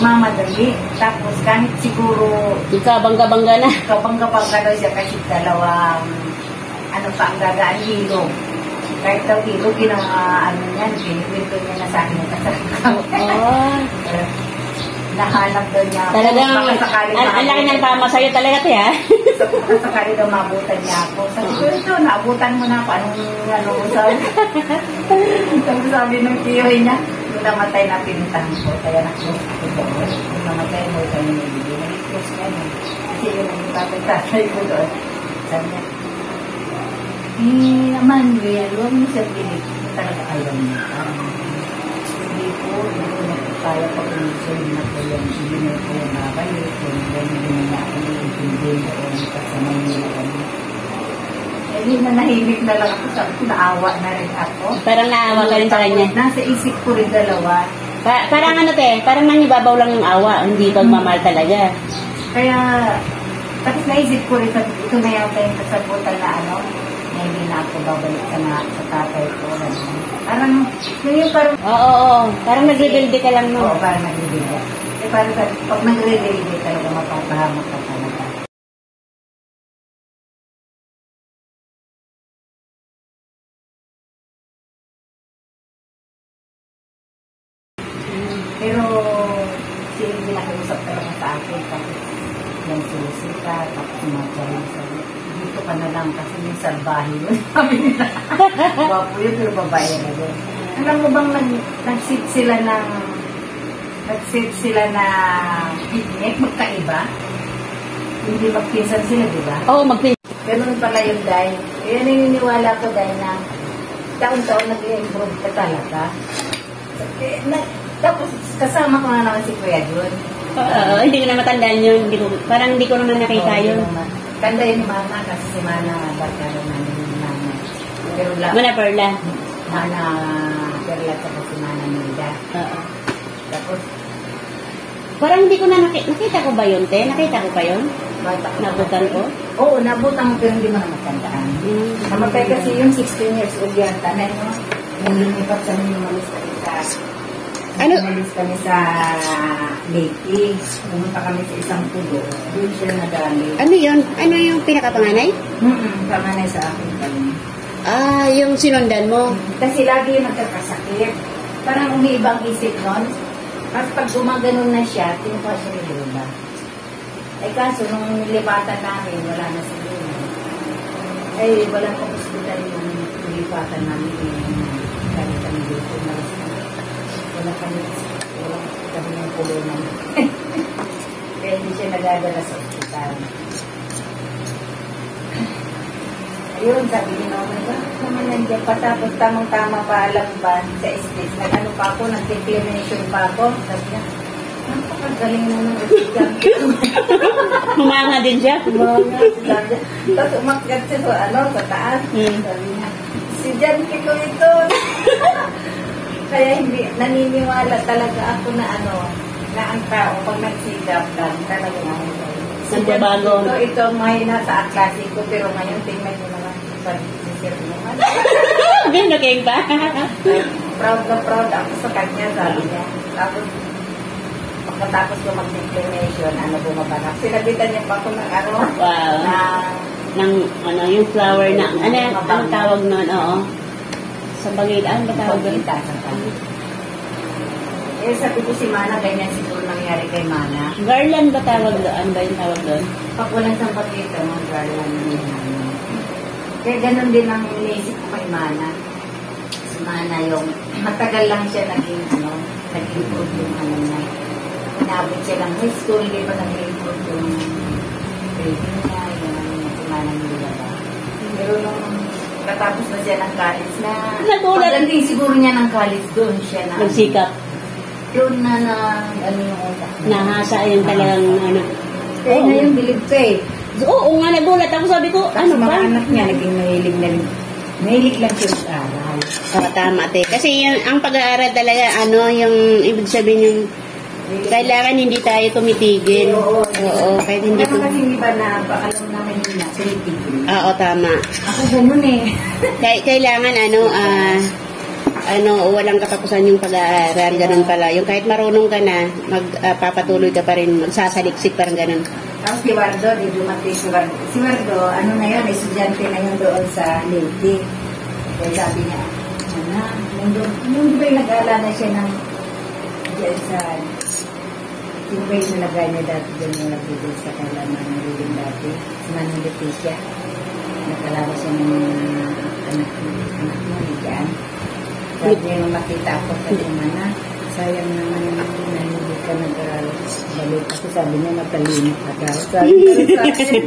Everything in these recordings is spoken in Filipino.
Mamadali. Tapos kahit siguro Ikaw, bangga-bangga na. kapang-kapang daw siya kasi dalawang ano pa ang gagaan hilo. Kahit daw hilo, ginawa ano niya, binikwento niya na sa akin yung kasama. Oh. Nahanap daw niya. Talagang, ang laki ng tama sa'yo talaga, te, ha? Baka sakali daw maabutan niya ako. Sabi ko, ito, naabutan mo na ako. Anong ano sabi? Sabi ng tiyoy niya, namatay na pinuntahan ko. Kaya na-close ko doon. Namatay mo, kaya nilibigay. Nag-close niya niya. Kasi yun ang tatay-tatay ko doon. Sabi niya, eh, naman, Will, huwag mo siya pilit. Hindi talaga ayaw niya. Hindi po, hindi ko na kaya pa kung gusto niya po yung hindi niya po nabalik. Hindi niya niya ako naiintindihin doon sa Manila kami. Eh, hindi na nahimik na lang ako. Sabi ko, naawa na rin ako. Parang naawa ka rin sa kanya. Nasa isip ko rin dalawa. Pa- parang ano, te, parang nangibabaw lang yung awa, hindi pagmamahal talaga. Kaya, tapos naisip ko rin, sabi, ito na yata yung kasabutan na ano, na hindi na ako babalik sa, na, sa tatay ko. Ganun. Parang, yun yung parang, Oo, oo, oo. Parang nagre-build ka lang, Oo, no? parang nag-reveal. Eh, parang sabi, pag nag-reveal talaga mapapahamak ka talaga. Pero, si Hindi nakiusap talaga sa akin. Tapos, yung sulusita, tapos sumadya sabi, dito ka na lang kasi yung salbahe yun. Sabi nila. Gwapo yun, pero babae na yun. Alam mo bang nag, nag-sit sila ng nag-sit sila na picnic, magkaiba? Hindi magpinsan sila, di ba? Oo, magpil. Ganun pala yung Day. Kaya naniniwala ko, Day, na taon-taon nag-improve ka talaga. Eh, na, tapos kasama ko na naman si Kuya Jun. Oo, hindi ko na matandaan yun. Hindi ko, parang hindi ko naman nakita yun. Kanda yun ni Mama kasi si Mana barkada namin ni Mama. Pero la, Muna, Perla. Mana Perla at si Mana Nilda. Oo. Tapos, Parang hindi ko na nakita. Nakita ko ba yun, te? Nakita ko ba yun? bata ko. Nabutan ko? Oo, nabutan ko pero hindi mo na matandaan. Hmm. Namatay kasi yung 16 years old yan. Tanay mo, nung lumipat sa kami sa... Ano? Umalis kami sa Leyte. Pumunta kami sa isang pulo. Doon siya nadali. Ano yun? Ano yung pinakapanganay? Mm-mm, kamanay sa akin kami. Ah, yung sinundan mo. Kasi lagi yung nagkakasakit. Parang umiiba ang isip nun. Tapos pag gumaganon na siya, tinukuha siya ni Lola. Ay kaso, nung nilipatan namin, wala na si Lola. Ay, wala pa hospital yung nilipatan namin. Kaya kami dito. Wala kami, wala kami ng pulunan. Kaya hindi siya nagadala sa hospital. Ayun, sabi ni Mama, ba, naman nandiyan pa tapos tamang-tama pa alam ba sa stage. Nag-ano pa ako, nag-declination pa ako. Sabi niya, napakagaling mo ng champion. Humanga din siya. Sabi, tapos umakyat siya sa, ano, sa taas. Hmm. Sabi niya, si Jan Kiko ito. Kaya hindi, naniniwala talaga ako na ano, na ang tao, pag nagsigap lang, talaga na Nagbabago. Ito, ito ang mahina sa klase ko, pero ngayon tingnan mo naman, sabi si Sir naman. Binukeng pa. proud na proud ako sa kanya, sabi niya. Tapos, pagkatapos ko mag-declination, ano, bumaba na. Sinabitan niya pa ako ng ano, Wow. na ng ano yung flower na ano ang tawag noon oo sa bagay ano ba tawag doon pagkita sa kanya. Eh, sabi ko si Mana, ganyan siguro nangyari kay Mana. garland ba tawag doon ano ba yung tawag doon Pag walang sampatito, mga garland na niya. Kaya ganun din ang iniisip ko kay Mana. Si Mana yung, matagal lang siya naging, ano, nag-improve yung ano niya. Inabot siya ng high school, hindi pa nag-improve yung grading niya, yung si Mana nila ba. Pero nung katapos na siya ng college na, Nagulat. pagdating siguro niya ng college, doon siya na, nagsikap doon na na, ano yung utak nahasa yung talagang ano Kaya Oo. ngayon, bilib ka eh. oo nga nagulat ako sabi ko Tapos ano mga ba anak niya, naging mahilig na rin. Mahilig lang siya sa aral. Oo, tama te kasi yung ang pag-aaral talaga ano yung ibig sabihin yung kailangan hindi tayo tumitigil Oo. Oo kahit hindi ko kasi hindi ba na paalam na mahina, pinitigil. oo tama Ako ganun eh. Kay, kailangan ano ah ano, walang katapusan yung pag-aaral, ganun pala. Yung kahit marunong ka na, magpapatuloy ka pa rin, magsasaliksik parang ganun. Tapos si Wardo, di dumating si Wardo. Si Wardo, ano na yun, estudyante na yun doon sa Lady. Kaya sabi niya, ano, yung, doon- yung yung nag-aala na siya ng diyan sa yung ba yung nilagay niya dati dyan yung nagbibig sa kailangan ng reading dati si Manong Leticia. Nakalawa siya ng anak anak mo ni Jan sabi niya nung makita ako sabi mana sayang naman yung na hindi ka nag-balik ako sabi niya matalino ka daw. Sabi niya sa akin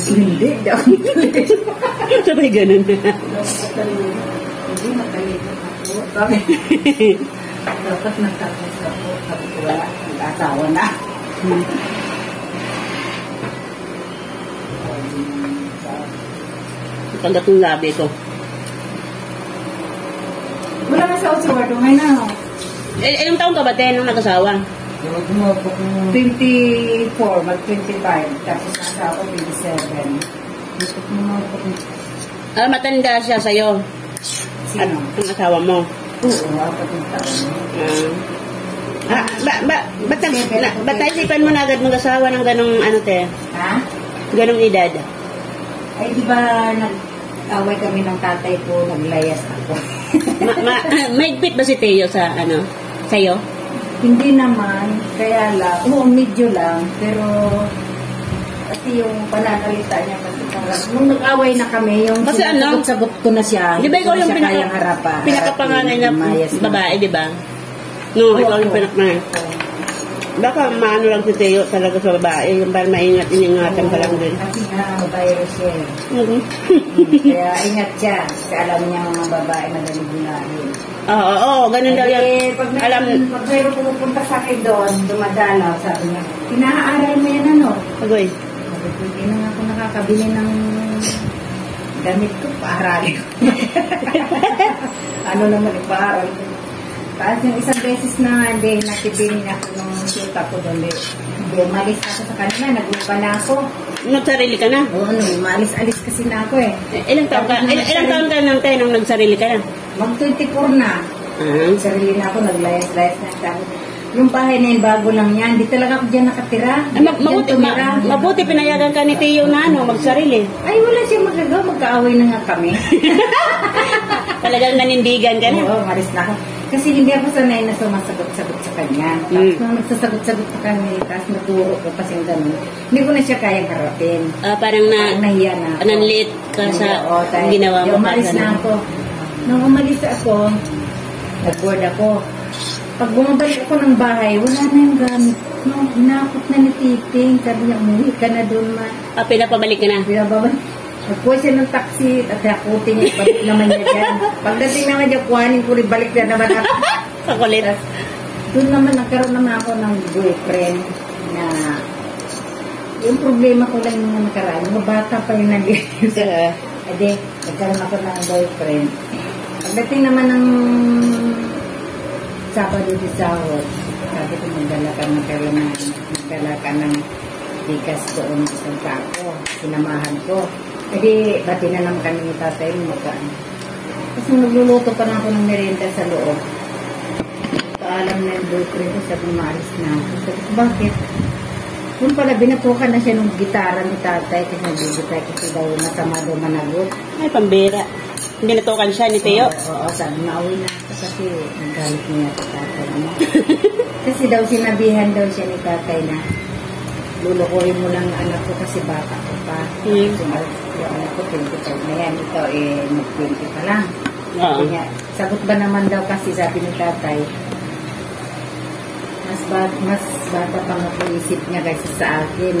"Sabi, hindi daw. Sabay ganun. matalino. Hindi matalino ako. Sabi dapat nagtapos ako ko wala nag-asawa na Pagkat yung labi ko. Wala na sa si Wardo ngayon na. no? Eh, ilang taon ka ba, te, nung nag-asawa? 24, mag-25. Tapos nasa ako 27. Ah, matanda siya sa'yo. At Sino? ang asawa mo. Oo, apat yung taon. Ah, ah ba, ba, ba't, na, ba't naisipan mo na agad mag-asawa ng ganong, ano, te, Ha? ganong edad? Ay, di ba nag-away kami ng tatay ko, naglayas ako. Ma, ma, maigpit ba si Teo sa, ano, sa'yo? Hindi naman, kaya lang, oo, medyo lang, pero kasi yung pananalita niya kasi parang, nung nag-away na kami, yung Kasi ano? sagot ko na siya, Di ba ikaw yung na pinaka, harapan. pinakapanganay na na. babae, di ba? No, Oo, ikaw yung pinakapanganay. Baka maano lang si Teo talaga sa babae, yung parang maingat, iningatan ka lang din. Kasi nga, siya. eh. Mhm. Kaya ingat siya. Kasi alam niya mga babae madaling bunahin. Oo, oo, oo, ganun daw yan. Eh, pag, may, Alam, pag mayroon pumupunta sa akin doon, dumadalaw, sabi niya, pinaaral mo yan ano? agoy. Sabi ko, hindi na ako nakakabili ng damit ko, paaralin ko. ano naman, ipaaral ko. Tapos yung isang beses na hindi nakibili ako nung shoot ako doon, di, di umalis ako sa kanila, naglupa na ako. Nagsarili ka na. Oo, ano, umalis-alis kasi na ako eh. Eh, Ilang taon ka, il- ilang taon ka nang tayo nung nagsarili ka na? Mag-24 na. Ah, Ang sarili na ako, naglayas-layas na ako. Yung bahay na yun, bago lang yan. Di talaga ako dyan nakatira. Ah, ma- Diyan mabuti, ma- mabuti pinayagan ka ni Teo na ano, magsarili. Ay, wala siyang magagawa. Magkaaway na nga kami. Talagang nanindigan ka na. Oo, maris na ako. Kasi hindi ako sanay na sumasagot-sagot sa kanya. Tapos Mm. nung nagsasagot-sagot sa kanya, tapos naturo ko kasi gano'n, hindi ko na siya kayang harapin. Ah, parang na, Parang nahiya na ako. nanliit ka sa Oo, tayo. ginawa mo. Umalis na ganun. ako. Nung umalis ako, nag-board ako. Pag bumabalik ako ng bahay, wala na yung gamit. No, hinakot na ni Titing. Sabi niya, umuwi ka na doon, ma. Ah, pinapabalik ka na. Binababalik. Nagkuha siya ng taxi at nakutin niya. Balik naman niya dyan. Pagdating naman niya, kuhanin ko rin, balik na naman ako. Kakulit. Tapos, doon naman, nagkaroon naman ako ng boyfriend na yung problema ko lang yung nakaraan, mga bata pa yung nag Ah, Ede, nagkaroon ako ng boyfriend. Pagdating naman ng Sabado di sahod, sabi ko magdala ka ng kailangan, magdala ka ng bigas doon sa kako. Sinamahan ko. Edi, bati na naman kami ni tatay mo magkaan. Tapos nagluluto pa na ako ng merienda sa loob, paalam na yung boyfriend ko, sabi maalis na ako. Sabi ko, bakit? Yung pala, binatukan na siya ng gitara ni tatay kasi nagbibitay kasi daw masama daw managot. Ay, pambira. Hindi natukan siya ni Teo. Oo, oo, sabi, mauwi na ako kasi nagalit niya sa tatay mo. kasi daw sinabihan daw siya ni tatay na lulukuhin mo lang ang anak ko kasi bata ko pa. Hmm. So, yung anak ko 25 na yan, ito eh, mag-20 pa lang. Oo. Sabi niya, sagot ba naman daw kasi sabi ni tatay, mas ba, mas bata pa nga po isip niya kaysa sa akin.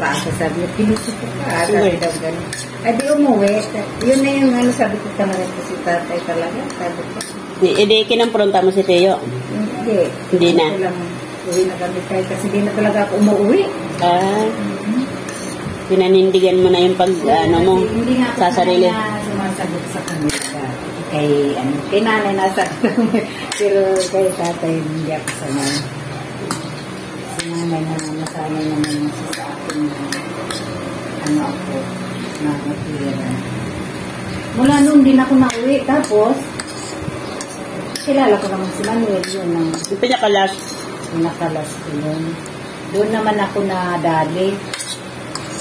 pa ako sabi niya, pinuso ko ka. Sabi daw gano'n. Ay di umuwi. Yun na yung ano sabi ko talaga ko si tatay talaga. Sabi ko, Di, edi, kinampronta mo si Teo. hindi. Hindi na. Ito lang, uwi na kami tayo kasi di na talaga ako umuwi. Ah, pinanindigan mo na yung pag, ano mo, hindi nga ako sa sarili. sanay na sumasagot sa kanila. Kay, ano, kay nanay nasa Pero kay tatay hindi ako sanay. Si nanay na nasanay naman sa akin na ano ako, na natira. Mula noon din ako nauwi. Tapos, kilala ko naman si Manuel, yun ang Yung pinakalas. pinakalas ko yun. Doon naman ako nadali.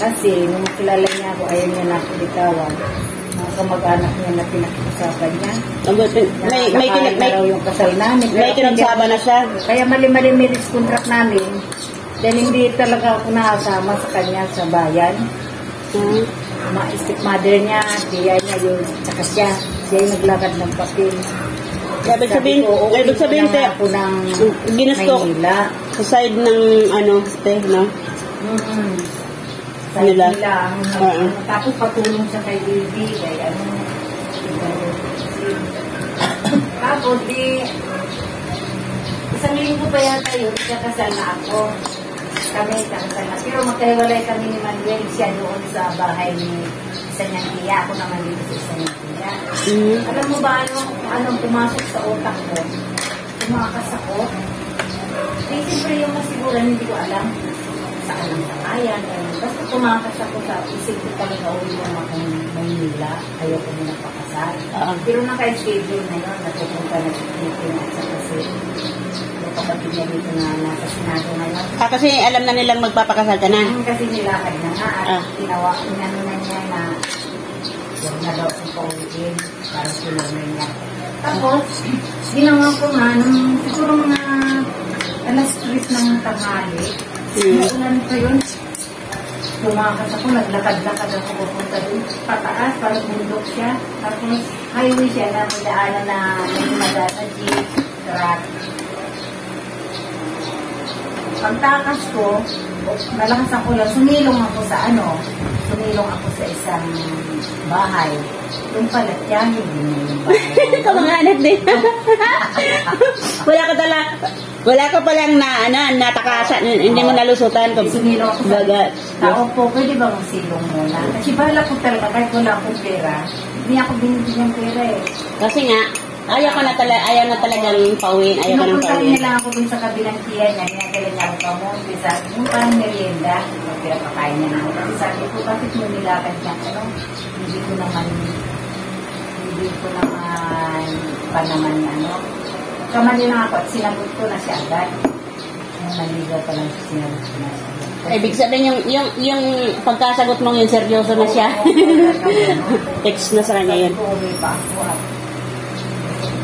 Kasi nung kilala niya ako, ayaw niya na ako bitawan. Mga kamag-anak niya na pinag-usapan niya. Ang May, may, na may, raw yung kasal namin. may hindi- na siya. Kaya mali-mali marriage contract namin. Dahil hindi talaga ako nakasama sa kanya sa bayan. Hmm. Mga stepmother niya, tiya niya yun, tsaka siya. Siya yung naglakad ng papel. Ibig sabihin, Sabi ko, uuwi ibig sabihin, te, ako ng ginusto Maynila. sa side ng, ano, te, no? Mm-hmm. Sa Nila? nila. Oo. Tapos patulong siya kay baby. Kay ano. Tapos di, isang linggo pa yata yun, kakasal na ako. Kami kakasal na. Pero magkahiwalay kami ni Manuel. Siya doon sa bahay ni tiya. Ako naman dito sa isa niyang tiya. Hmm. Alam mo ba ano, anong pumasok sa utak ko? Tumakas ako. Eh, siyempre yung masiguran, hindi ko alam saan ang sakayan. Ano. Basta tumakas ako sa isip ko talaga uwi mo akong Maynila. Ayoko muna pakasal. Oo. Pero naka-schedule na yun. Natupunta na si Pilipin at saka si yung kapatid niya dito na nasa Senado ngayon. Ah, kasi alam na nilang magpapakasal ka na. Mm, kasi nilakad na nga at Ah. ginawa, inano na niya na yung na daw kung pauwiin para sinunod niya. Tapos, ginawa ko nga nung siguro mga alas 3 ng tanghali, Hmm. naulan ko yun. Lumakas ako, naglakad-lakad ako pupunta dun. Pataas, parang bundok siya. Tapos, highway siya na may daanan na may madana jeep, truck. Pagtakas ko, malakas ang ulan, sumilong ako sa ano, sumilong ako sa isang bahay. Yung pala, tiyahin din na yung bahay. Anak din. wala ka tala, wala ka palang na, ano, natakasan, hindi mo nalusutan. Kung, Sumilong ako sa Baga, tao po, pwede ba magsilong muna? Kasi bahala ko talaga, kahit wala akong pera, hindi ako binibigyan pera eh. kasi nga, ayaw ka na talaga, ayaw na talagang pauwiin, ayaw ka nang Pinupunta pauwiin. niya lang ako dun sa kabilang tiya niya, ginagala niya ako kamunti sa yung parang merienda, pagkira pakain niya na ako. Kasi sabi ko, bakit mo nilakad niya? Ano, hindi ko naman, hindi ko naman, pa naman ano. Kamali na ako at sinagot ko na siya agad. Naligaw pa lang siya, sinagot ko na siya. Ibig sabihin yung, yung, yung pagkasagot mong yun, seryoso na siya. Text na sa kanya yun. Uuwi pa ako at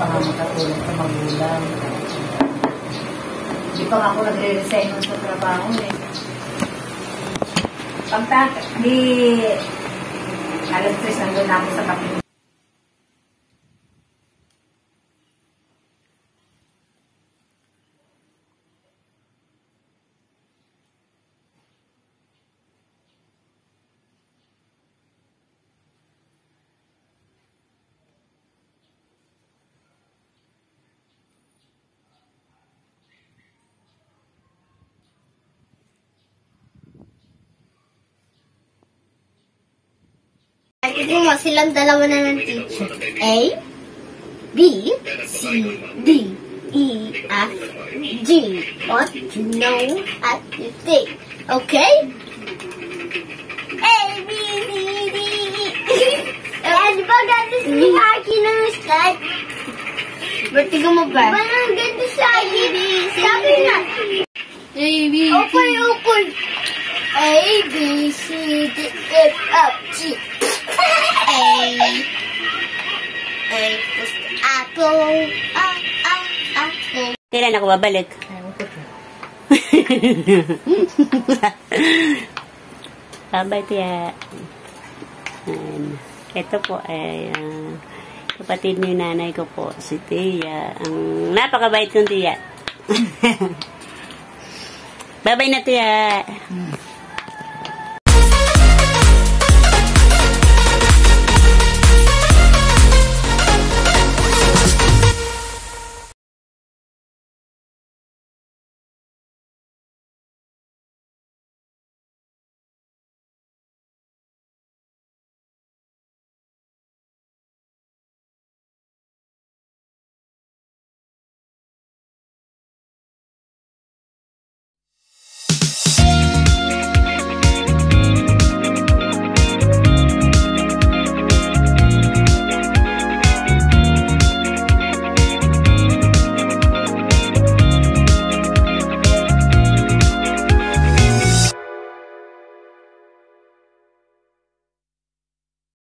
sa magulang. Hindi pa nga ako nagre-resign sa trabaho eh. Pagtak, di alas 3 nandun ako sa kapit. Tignan mo, silang dalawa na ng teacher. A, B, C, D, E, F, G. What you know at you think. Okay? A, B, C, D, E. Eh, di ba ganito si Haki ng slide? Ba't tignan mo ba? Di ba nang ganito sa akin? Sabi na. A, B, Open, open. A, B, C, D, E, F, G. A. A the apple. Ah, ah, apple. Kailan ako babalik? Bye-bye, tiya. Ito po ay ah, kapatid ni nanay ko po, si Tia. Ang napakabait kong Tia. Bye-bye na, Tia.